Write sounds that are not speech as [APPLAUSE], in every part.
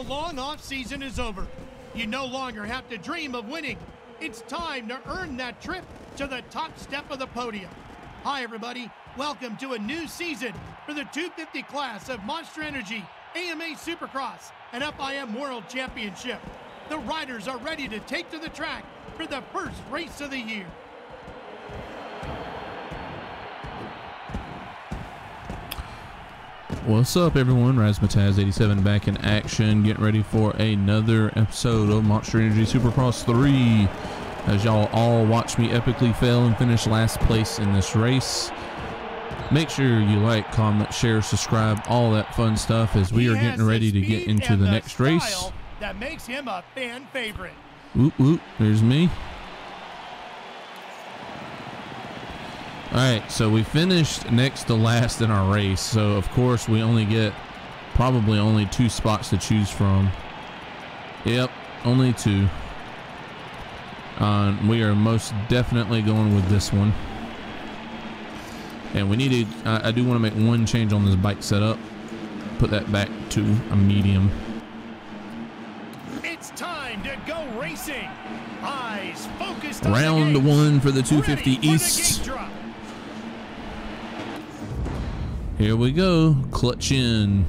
The long off season is over. You no longer have to dream of winning. It's time to earn that trip to the top step of the podium. Hi, everybody. Welcome to a new season for the 250 class of Monster Energy AMA Supercross and FIM World Championship. The riders are ready to take to the track for the first race of the year. What's up, everyone? RazMaTaz87 back in action, getting ready for another episode of Monster Energy Supercross 3. As y'all all watch me epically fail and finish last place in this race. Make sure you like, comment, share, subscribe, all that fun stuff as we He are getting ready to get into and the next race. That makes him a fan favorite. Whoop, whoop, there's me. Alright, so we finished next to last in our race. So, of course, we only get probably only two spots to choose from. Yep, only two. Uh, we are most definitely going with this one. And we need to, I, I do want to make one change on this bike setup. Put that back to a medium. It's time to go racing. Eyes focused on Round the one for the Ready 250 for the East. Here we go. Clutch in.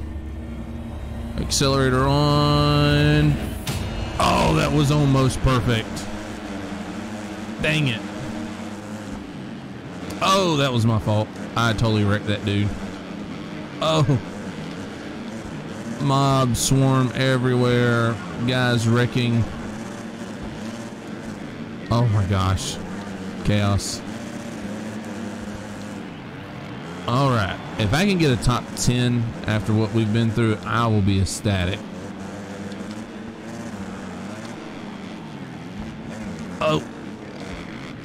Accelerator on. Oh, that was almost perfect. Dang it. Oh, that was my fault. I totally wrecked that dude. Oh. Mob swarm everywhere. Guys wrecking. Oh my gosh. Chaos. All right. If I can get a top 10 after what we've been through, I will be ecstatic. Oh.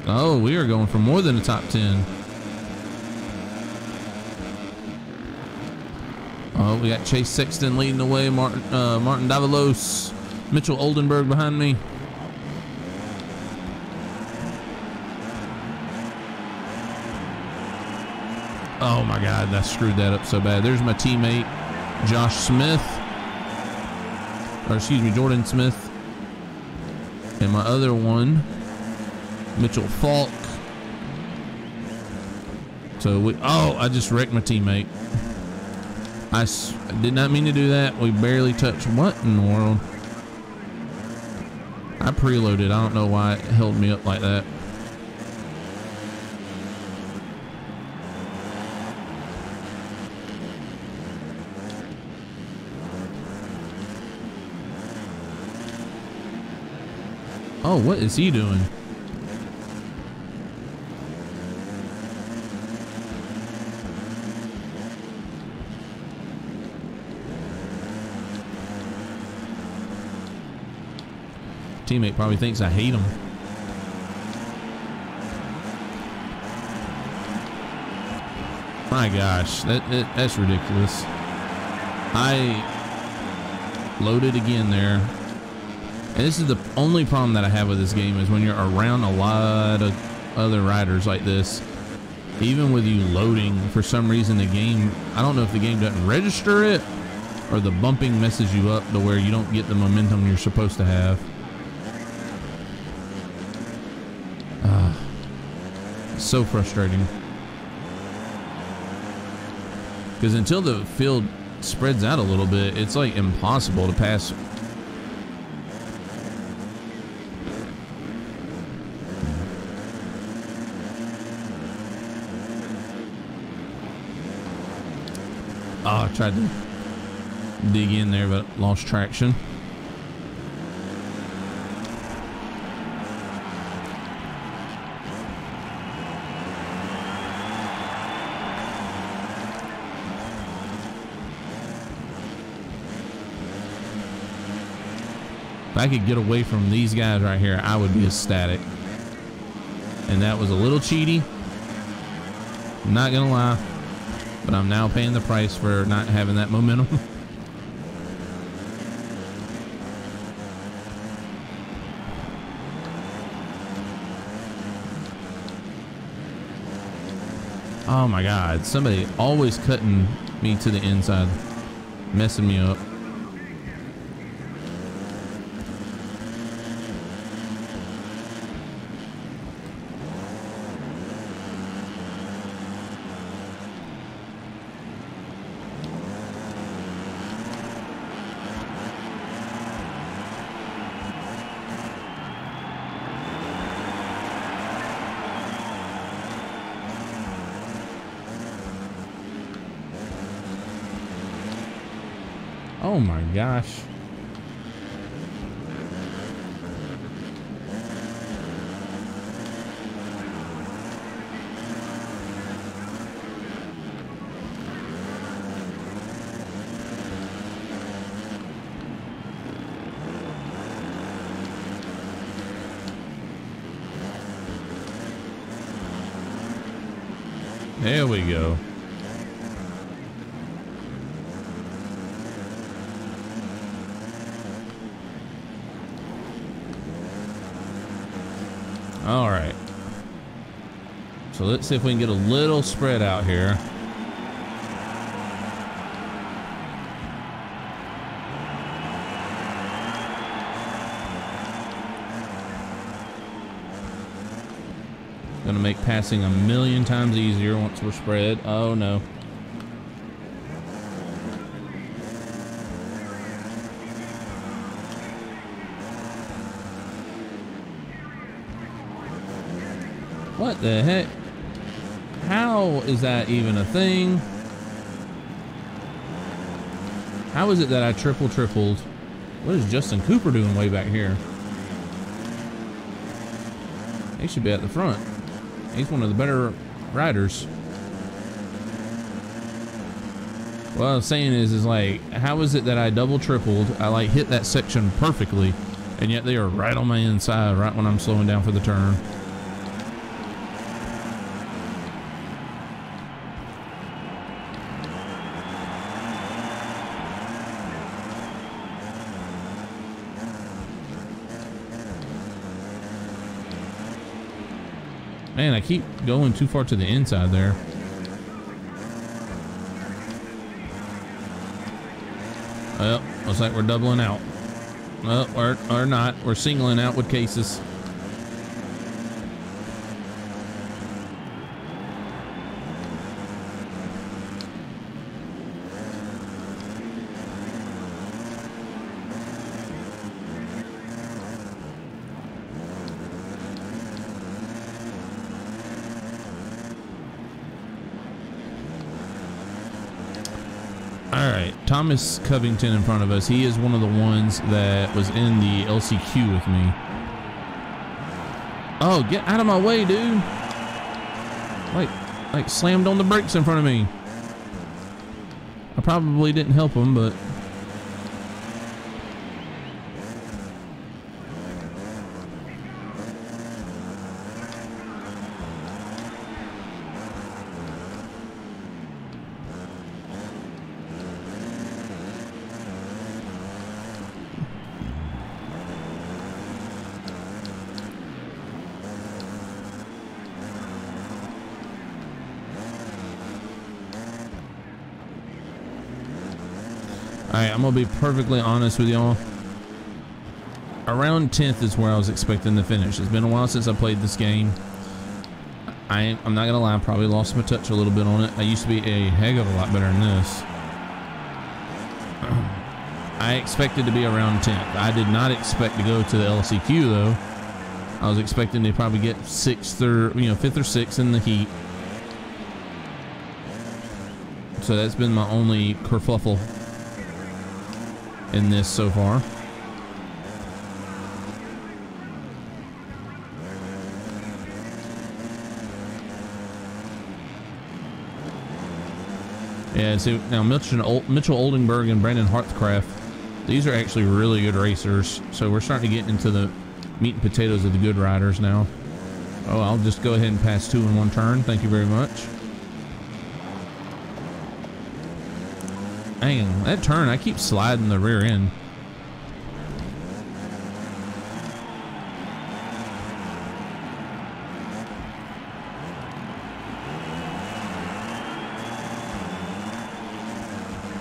Oh, we are going for more than a top 10. Oh, we got Chase Sexton leading the way. Martin, uh, Martin Davalos. Mitchell Oldenburg behind me. Oh my God, that screwed that up so bad. There's my teammate, Josh Smith. Or excuse me, Jordan Smith. And my other one, Mitchell Falk. So we, oh, I just wrecked my teammate. I did not mean to do that. We barely touched. What in the world? I preloaded. I don't know why it held me up like that. Oh, what is he doing? Teammate probably thinks I hate him. My gosh, that, that that's ridiculous. I loaded again there. And this is the only problem that I have with this game is when you're around a lot of other riders like this, even with you loading, for some reason the game, I don't know if the game doesn't register it or the bumping messes you up to where you don't get the momentum you're supposed to have. Ah, so frustrating. Because until the field spreads out a little bit, it's like impossible to pass tried to dig in there, but lost traction. If I could get away from these guys right here, I would be ecstatic. And that was a little cheaty. Not gonna lie but I'm now paying the price for not having that momentum. [LAUGHS] oh my god, somebody always cutting me to the inside, messing me up. Oh my gosh. There we go. All right. So let's see if we can get a little spread out here. Gonna make passing a million times easier once we're spread. Oh no. What the heck? How is that even a thing? How is it that I triple tripled? What is Justin Cooper doing way back here? He should be at the front. He's one of the better riders. What I'm saying is, is like, how is it that I double tripled? I like hit that section perfectly, and yet they are right on my inside right when I'm slowing down for the turn. Man, I keep going too far to the inside there. Well, looks like we're doubling out. Well, or, or not. We're singling out with cases. All right, Thomas Covington in front of us. He is one of the ones that was in the LCQ with me. Oh, get out of my way, dude. Like, like slammed on the brakes in front of me. I probably didn't help him, but I'm gonna be perfectly honest with y'all. Around 10th is where I was expecting to finish. It's been a while since I played this game. I, I'm not gonna lie, I probably lost my touch a little bit on it. I used to be a heck of a lot better than this. [CLEARS THROAT] I expected to be around 10th. I did not expect to go to the LCQ though. I was expecting to probably get sixth or you know fifth or sixth in the heat. So that's been my only kerfuffle in this so far. Yeah, see now Mitchell, Oldenburg and Brandon Hartranft, these are actually really good racers. So we're starting to get into the meat and potatoes of the good riders now. Oh, I'll just go ahead and pass two in one turn. Thank you very much. Dang, that turn, I keep sliding the rear end.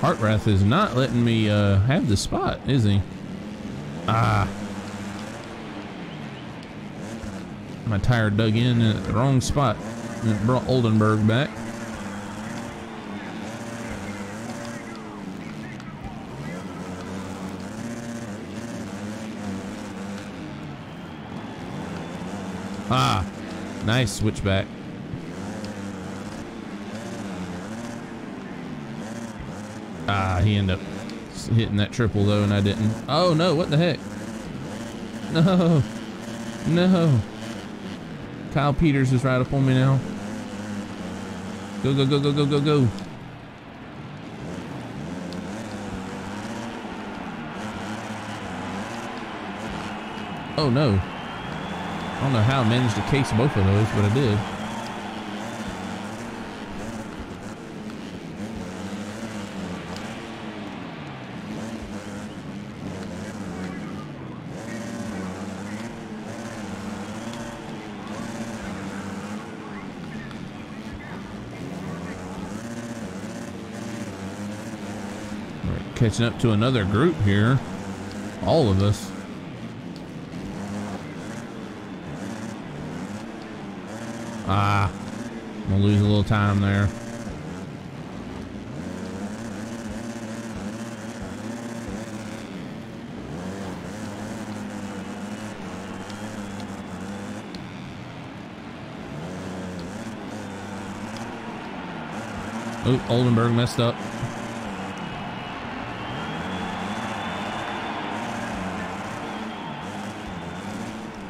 Hartranft is not letting me uh, have the spot, is he? Ah. My tire dug in at the wrong spot. And it brought Oldenburg back. Ah, nice switchback. Ah, he ended up hitting that triple though, and I didn't. Oh no! What the heck? No, no. Kyle Peters is right up on me now. Go go go go go go go. Oh no. I don't know how I managed to case both of those, but I did. catching up to another group here. All of us. Gonna lose a little time there. Oh, Oldenburg messed up.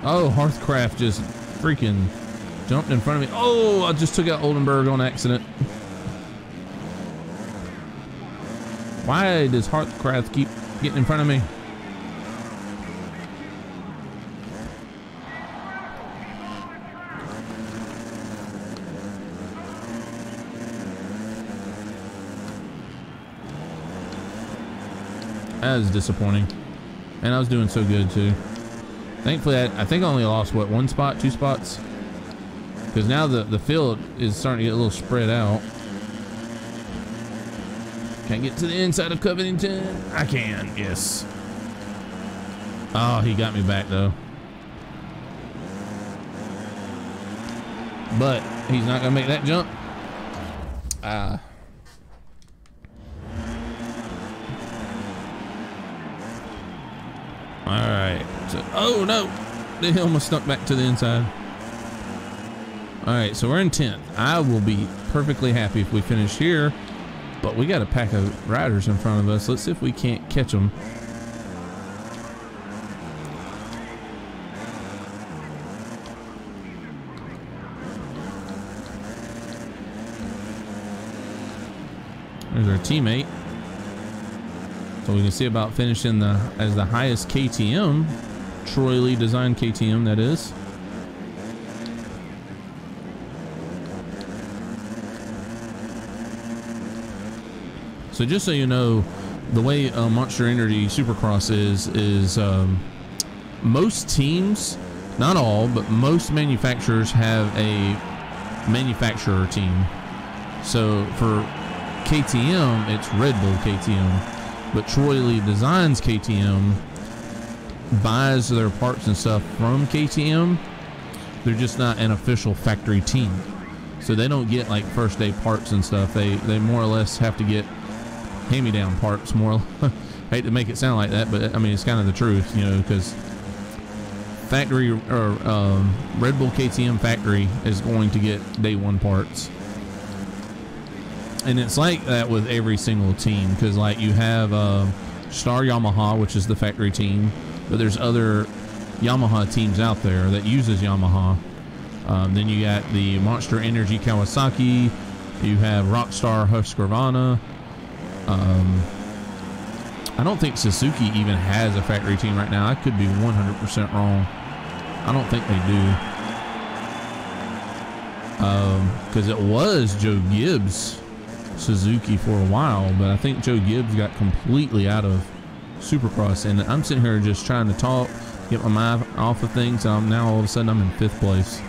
Oh, Hartranft just freaking jumped in front of me. Oh, I just took out Oldenburg on accident. Why does Hartranft keep getting in front of me? That is disappointing. And I was doing so good too. Thankfully, I, I think I only lost, what, one spot, two spots? Because now the, the field is starting to get a little spread out. Can't get to the inside of Covington. I can, yes. Oh, he got me back, though. But he's not going to make that jump. Ah. Uh, All right. So, oh no, they almost stuck back to the inside. All right, so we're in 10. I will be perfectly happy if we finish here, but we got a pack of riders in front of us. Let's see if we can't catch them. There's our teammate. So we can see about finishing the as the highest KTM, Troy Lee designed KTM that is. So just so you know, the way uh, Monster Energy Supercross is is um, most teams, not all, but most manufacturers have a manufacturer team. So for KTM, it's Red Bull KTM but Troy Lee Designs KTM buys their parts and stuff from KTM. They're just not an official factory team. So they don't get like first day parts and stuff. They they more or less have to get hand-me-down parts more [LAUGHS] hate to make it sound like that, but I mean it's kind of the truth, you know, because factory or um, Red Bull KTM factory is going to get day one parts and it's like that with every single team because like you have uh, Star Yamaha, which is the factory team, but there's other Yamaha teams out there that uses Yamaha. Um, then you got the Monster Energy Kawasaki. You have Rockstar Husqvarna. Um, I don't think Suzuki even has a factory team right now. I could be 100% wrong. I don't think they do. Because um, it was Joe Gibbs Suzuki for a while, but I think Joe Gibbs got completely out of Supercross, and I'm sitting here just trying to talk, get my mind off of things, and I'm, now all of a sudden I'm in fifth place.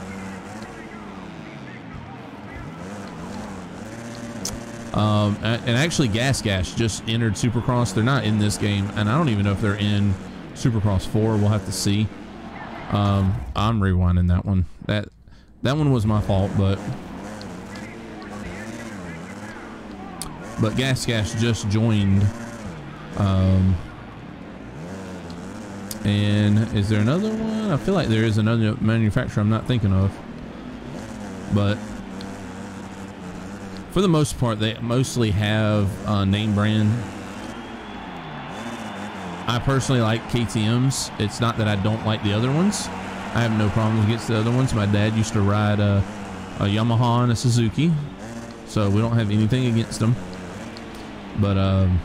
Um, and actually, Gas Gas just entered Supercross. They're not in this game, and I don't even know if they're in Supercross 4. We'll have to see. Um, I'm rewinding that one. That that one was my fault, but But Gas Gas just joined. Um, and is there another one? I feel like there is another manufacturer I'm not thinking of. But for the most part, they mostly have uh, name brand I personally like KTM's. It's not that I don't like the other ones. I have no problems against the other ones. My dad used to ride a, a Yamaha and a Suzuki, so we don't have anything against them. But um,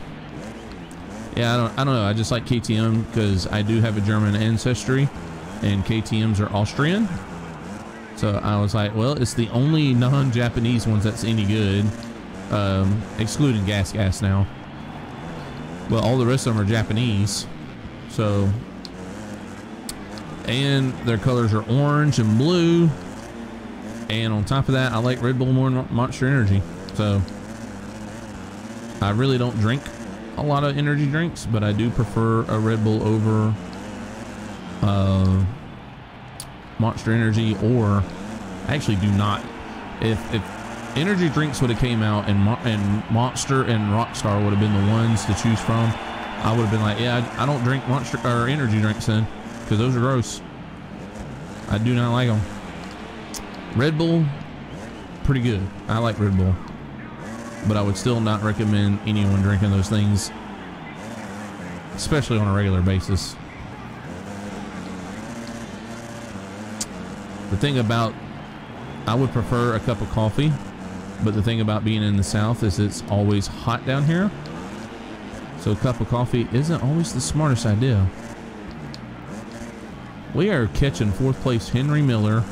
yeah, I don't, I don't know. I just like KTM because I do have a German ancestry, and KTM's are Austrian. So I was like, well, it's the only non-Japanese ones that's any good, um, excluding Gas Gas now. Well, all the rest of them are Japanese. So, and their colors are orange and blue. And on top of that, I like Red Bull more than Monster Energy. So, I really don't drink a lot of energy drinks, but I do prefer a Red Bull over uh, Monster Energy, or I actually do not. If if energy drinks would have came out and and Monster and Rockstar would have been the ones to choose from, I would have been like, yeah, I, I don't drink Monster or energy drinks then, because those are gross. I do not like them. Red Bull, pretty good. I like Red Bull, but I would still not recommend anyone drinking those things, especially on a regular basis. The thing about I would prefer a cup of coffee, but the thing about being in the South is it's always hot down here. So a cup of coffee isn't always the smartest idea. We are catching fourth place Henry Miller.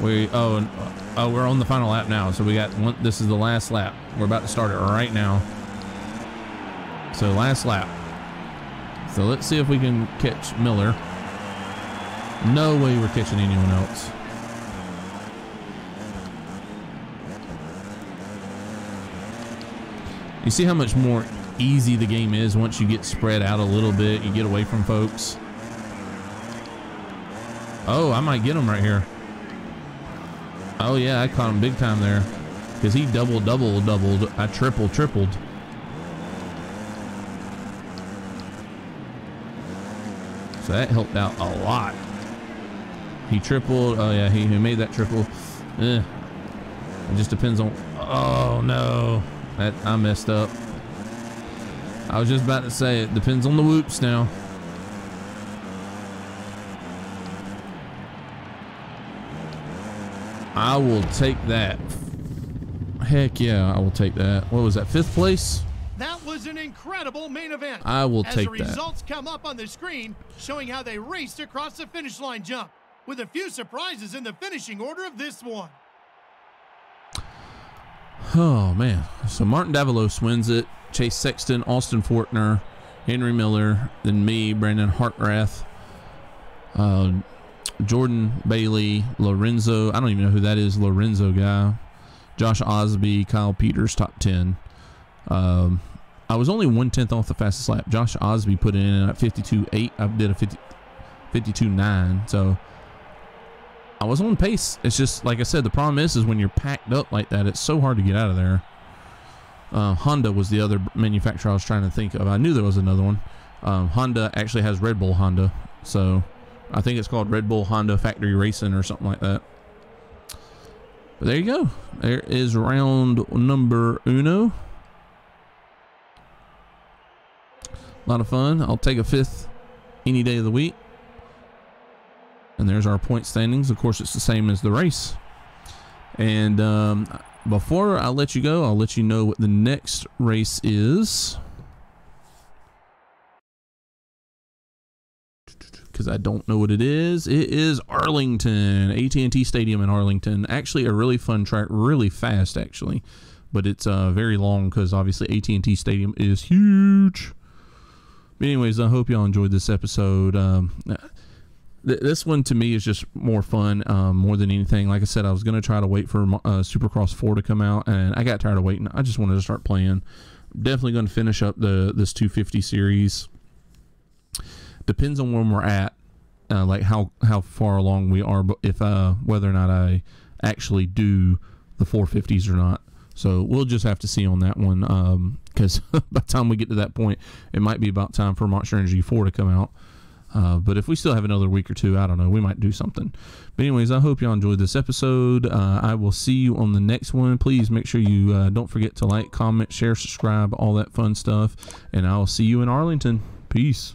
We oh uh, oh we're on the final lap now. So we got one. This is the last lap. We're about to start it right now. So last lap. So let's see if we can catch Miller. No way we're catching anyone else. You see how much more easy the game is once you get spread out a little bit, you get away from folks. Oh, I might get him right here. Oh yeah, I caught him big time there. Because he double, double, doubled. I triple, tripled. So that helped out a lot. He tripled. Oh yeah, he, he made that triple. Eh. It just depends on. Oh no, that I messed up. I was just about to say it depends on the whoops now. I will take that. Heck yeah, I will take that. What was that? Fifth place? That was an incredible main event. I will As take the that. results come up on the screen, showing how they raced across the finish line jump, with a few surprises in the finishing order of this one. Oh man. So Martin Davalos wins it. Chase Sexton, Austin Forkner, Henry Miller, then me, Brandon Hartranft, uh, Jordan Bailey, Lorenzo. I don't even know who that is. Lorenzo guy. Josh Osby, Kyle Peters, top ten. Um, I was only one tenth off the fastest lap. Josh Osby put it in at 52.8. I did a 50, 52.9. So I was on pace. It's just like I said. The problem is, is when you're packed up like that, it's so hard to get out of there. Uh, Honda was the other manufacturer I was trying to think of. I knew there was another one. Um, Honda actually has Red Bull Honda, so I think it's called Red Bull Honda Factory Racing or something like that. But there you go. There is round number uno. A lot of fun. I'll take a fifth any day of the week. And there's our point standings. Of course, it's the same as the race. And um, before I let you go, I'll let you know what the next race is. Because I don't know what it is. It is Arlington, AT&T Stadium in Arlington. Actually, a really fun track, really fast actually, but it's uh, very long because obviously AT&T Stadium is huge. But anyways, I hope y'all enjoyed this episode. Um, th- this one to me is just more fun, um, more than anything. Like I said, I was gonna try to wait for uh, Supercross Four to come out, and I got tired of waiting. I just wanted to start playing. Definitely going to finish up the this 250 series. Depends on when we're at, uh, like how how far along we are, but if uh whether or not I actually do the 450s or not. So we'll just have to see on that one because [LAUGHS] by the time we get to that point, it might be about time for Monster Energy 4 to come out. Uh, but if we still have another week or two, I don't know. We might do something. But, anyways, I hope y'all enjoyed this episode. Uh, I will see you on the next one. Please make sure you uh, don't forget to like, comment, share, subscribe, all that fun stuff. And I'll see you in Arlington. Peace.